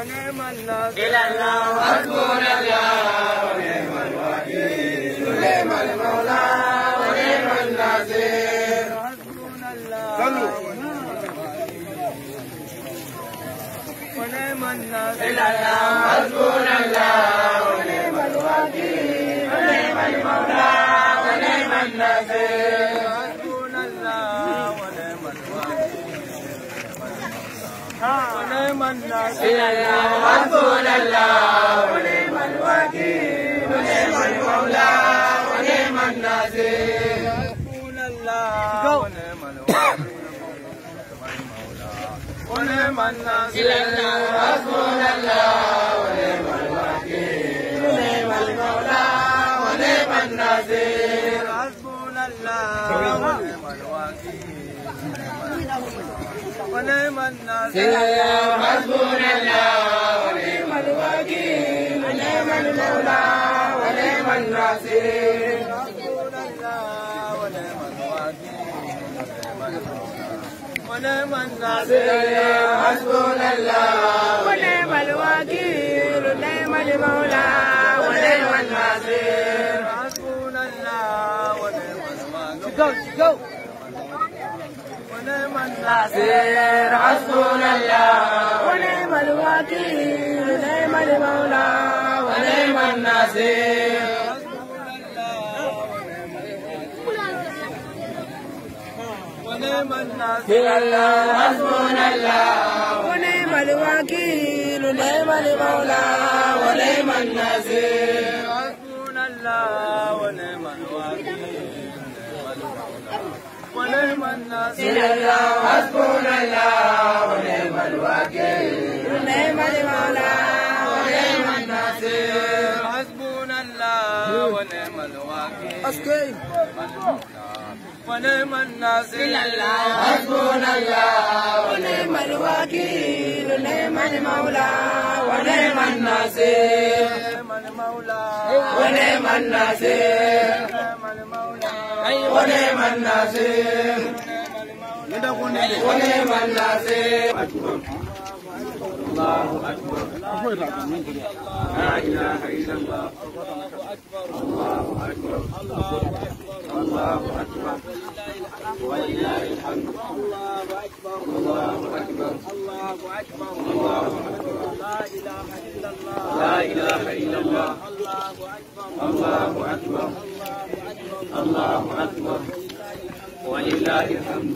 ونعم الناصر إلى الله حسبنا الله ونعم الوكيل ونعم المولى ونعم الناصر حسبنا الله ونعم الناصر إلى الله حسبنا الله ونعم الوكيل ونعم المولى ونعم الناصر ونعم الناصر إلى الله حسبنا الله ونعم الوكيل ونعم المولى ونعم الناصر حسبنا الله ونعم الوكيل ونعم الناصر إلى الله حسبنا الله ونعم الوكيل ونعم المولى ونعم الناصر حسبنا الله ونعم الناصر حسبنا الله ونعم الوكيل ونعم المولى ونعم الناصر ونعم الناصر حسبنا الله ونعم الوكيل ونعم المولى ونعم الناصر حسبنا الله ونعم الوكيل الناصر حسبنا الله ونعم الوكيل ونعم المولى ونعم الناصر. ونعم الناصر الله حسبنا الله ونعم الوكيل ونعم المولى ونعم الناصر. حسبنا الله ونعم الوكيل ونعم المولى ونعم الناصر. حسبنا الله ونعم الوكيل ونعم الناصر إلى الله حسبنا الله ونعم الوكيل ونعم المولى ونعم الناصر ونعم المولى ونعم الناصر ونعم المولى ونعم الناصر ونعم الناصر الله أكبر لا إله إلا الله الله أكبر الله أكبر ولله الحمد الله أكبر الله أكبر الله الله أكبر لا إله إلا الله الله الله أكبر أكبر الله أكبر ولله الحمد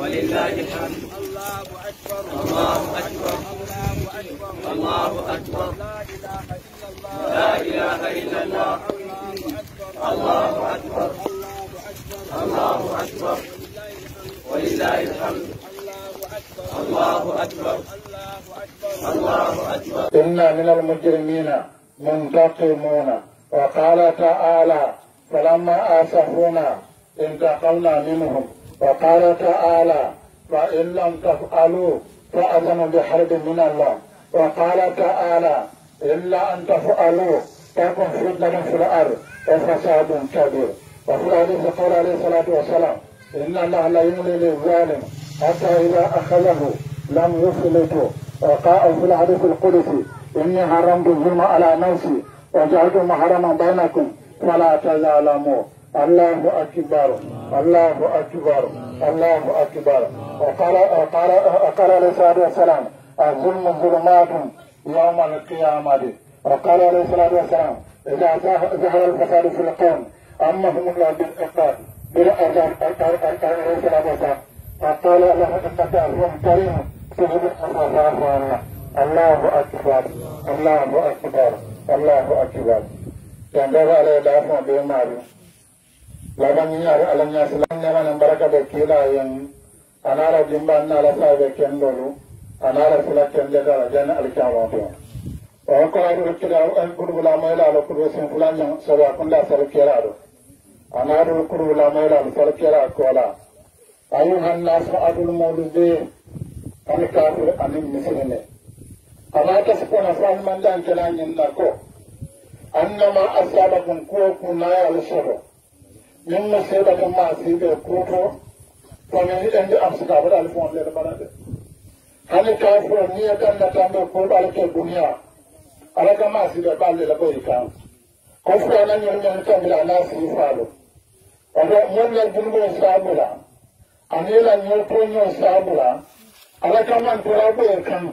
ولله الحمد. الله أكبر. الله أكبر. لا إله إلا الله. الله أكبر. الله أكبر. ولله الحمد. الله أكبر. الله أكبر. إن من المجرمين منتقمون وقال تعالى فلما آسفونا انتقمنا منهم. وقال تعالى فإن لم تفعلوا فأذنوا بحرب من الله. وقال تعالى إلا أن تفعلوا تكن فتنة في الأرض وفساد كبير. وفي الحديث قال عليه الصلاة والسلام إن الله لا يملي للظالم حتى إذا أخذه لم يفلته وقال في الحديث القدسي إني حرمت الظلم على نفسي وجعلت محرما بينكم فلا تظالموا. الله أكبر الله أكبر الله أكبر. وقال وقال وقال عليه الصلاة والسلام الظلم ظلمات يوم القيامة. وقال عليه الصلاة والسلام إذا ظهر الفساد في القوم أمهم الله بالإقبال بالأذان عليه الصلاة والسلام. فقال له إنك هو كريم تجد الحفاظ عنا الله أكبر الله أكبر الله أكبر. تندر على دافع بماري laban ya ru alam ya salam ne ban baraka be kila yan anara dimba na la sa be ken dolu anara sila ken de da jan al kawa to o ko ay ru kila an kun bula mai la lo kudo sin fulan yan so ba kun sal kira do anara kun bula mai la sal kira ko la ayuhan nas adul mawludi an kafir an mislime amma ta su kona fahimman dan kila yin na ko annama asabakum ko kuna ya alsharo min mi seeɗa ɗen ma siiɓe kuuto kono yiɗen de amsita waɗa alfon lene mana ɗe hani kafuro ni e ɗanna tamɓe kurɓe alake duniya ala ka ma siiɓe ɓallela ɓoyi kan ko fuɗana ñolñani tamira na sii faalo oto ñolle jungo saabula anila ñol toño saabula ala ka man tora ɓoye kan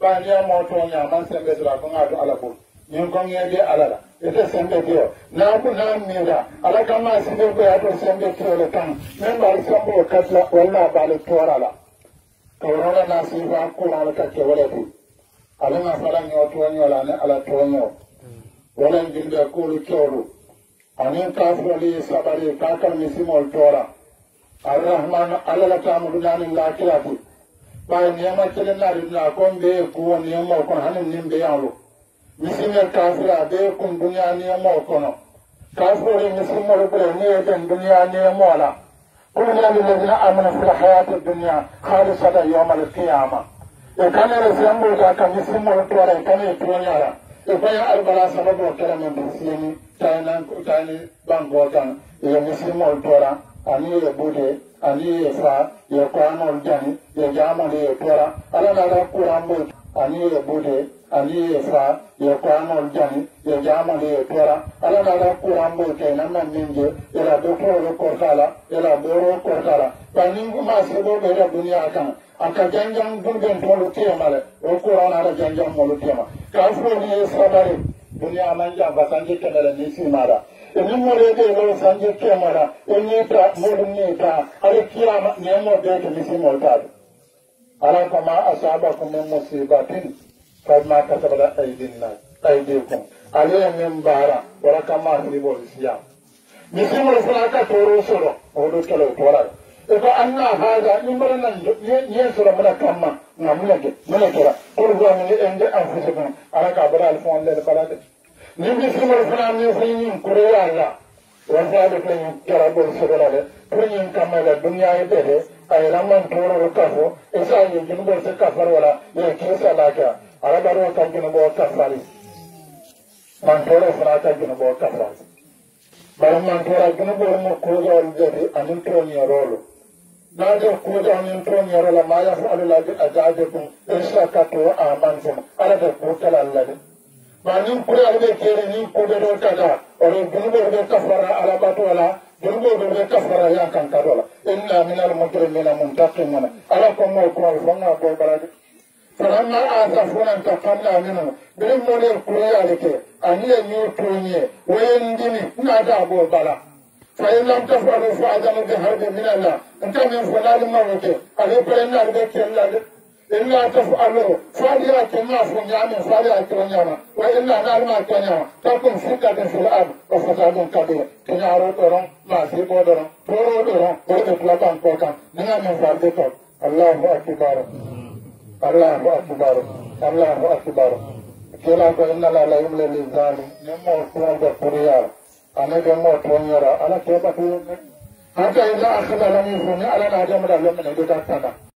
ɓa ñamo toñaman sembe sira ko ŋaatu ala bol nin kɔngɛ bɛ ala la i tɛ sɛn bɛɛ bɛyɔ n'a ko n'a miira ala ka maa si bɛ bɛyɔ a tɛ sɛn bɛɛ tiyɔ de kan min b'a sɛn bɛɛ kasila walima a b'ale tɔɔrɔ la ka wɔrɔ la n'a si fa ko ala ka kɛwale kun ale na fara ɲɔ tɔ ɲɔ la ni ala tɔ ɲɔ wala jiri bɛ k'olu kɛwlu ani k'a fɔli sabali k'a ka misi mɔl tɔɔra arahman ala la taamuru naani laakira kun bari nɛɛma kelen na de bɛna ko n bɛ yen kuwo nɛɛmaw kɔnɔ hali nin bɛ yan lo misilmer kafira a bee kun duniyaa niyamo kono kafirori misilmer bule ni ye den duniyaa niyamo la قل للذين آمنوا في الحياة الدنيا خالصة يوم القيامة إكان رسيامبو كاكا مسلمو تورا إكان يتونيا لا إفايا أربلا سبب وكلا من بسيني تاينا تايني بانكو كان يمسلمو تورا ani ye bude ani ye fa ye kwanol jani ye jamol ye tora ala nara kuranbo ani e bude ani ye fa ye kwanol jani ye jamali ye tora ala nara kurambo ke nanna minje ila doktoro kortala ila boro kortala bani ma sebo be da duniya kan aka janjang dunben tolu temale o kuran ara janjang molu tema ka fo ni ye sabare duniya man ja basanje kenele ni simara ini mole be lo sanje kemara ini ta molu ni ta ala kiyama nemo be ke misimol ta ala ko ma asabakum min musibatin kad ma kasabat aydinnas aydikum aliyo min bara wala kama hiribol siyam misimol fana ka toro soro oɗo tolo tora e ko anna haga imbara nan yen soro mbaɗa kamma ga munage mune tora kol gomini ende anfusikum ala ka baɗa alfon lel balade ni misimol fana min fo yin kuroyalla wonfaade ko yin jarabol sobolade pour yin kammala duniya e ɓeɗe ayira man tora o kafo isa ye junubo se kafar wala ye kisa laka arabaro ka junubo kafari man tora fana ka junubo kafari bari man tora junubo mo kojo al jadi anin to ni rolo na ga kojo anin to ni rolo ma ya fa alula ajajakum isa ka to amantum ala da ko kala Allah ma nin kuri albe kere nin kudedo kada oro junubo be kafara alabatola junubo be kafara yankan kadola inna min almujrimina muntaqimuna ala ko mo ko fonga go barade فلما آسفونا انتقمنا منهم بهم مولي القرية لك أن ينيوتوني ويندني نادى أبو بلا فإن لم تفعلوا فأذنوا بحرب من الله أنت من فلان eri ya tafu alo fari ya kenya fu nyame fari ya kenya ma wa illa na ma kenya ma takun fuka de fil ab wa fasadun kabir kenya ro toron ma si bo doron toro doron ko de kula kan ko kan nina men far de to allahu akbar allahu akbar allahu akbar kela ko inna la la yumle li zali nemo ko ko kuriya ane de mo tonyara ala ke ba ko hatta ila akhla lamu fu ala na jamra lamu ne de ta